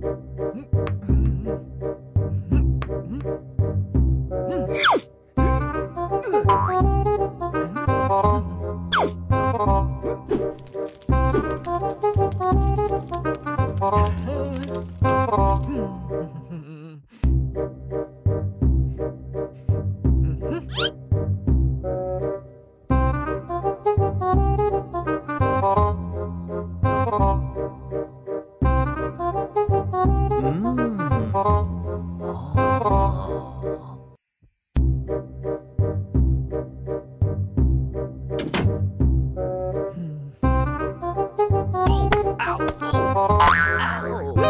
Hmm.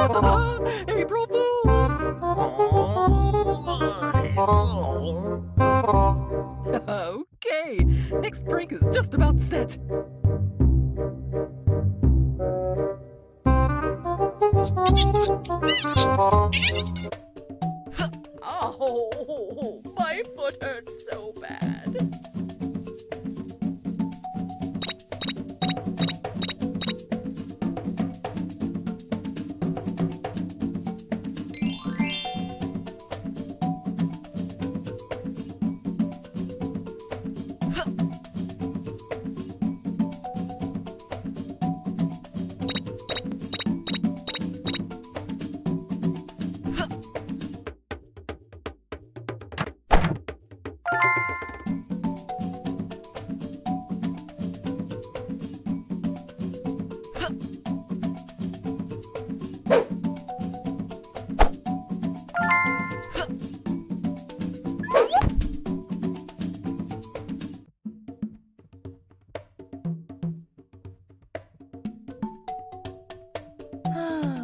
April Fools! okay, next prank is just about set. oh.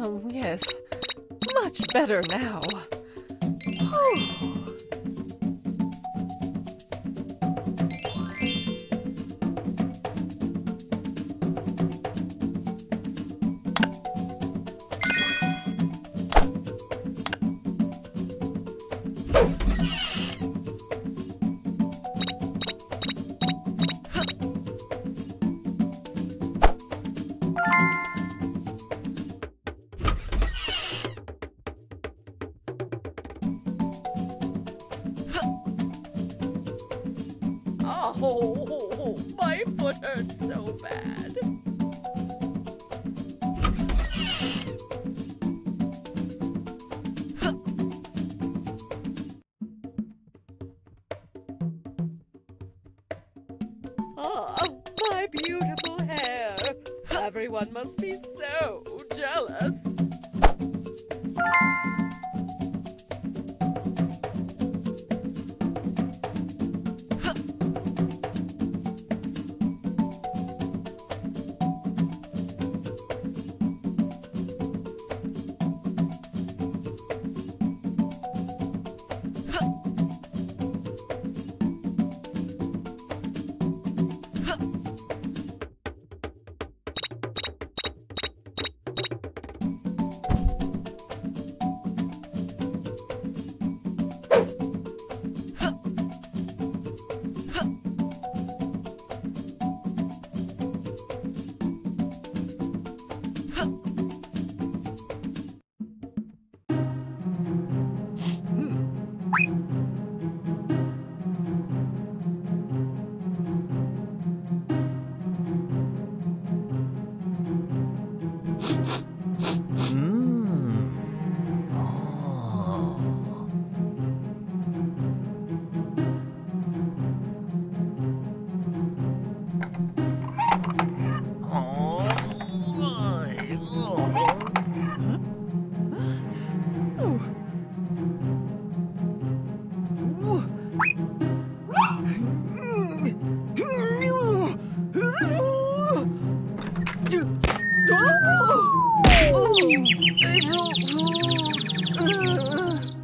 Oh, yes. Much better now. Oh, my foot hurts so bad. Oh, my beautiful hair. Everyone must be so jealous. 他 Double! Oh, April Fools! Uh.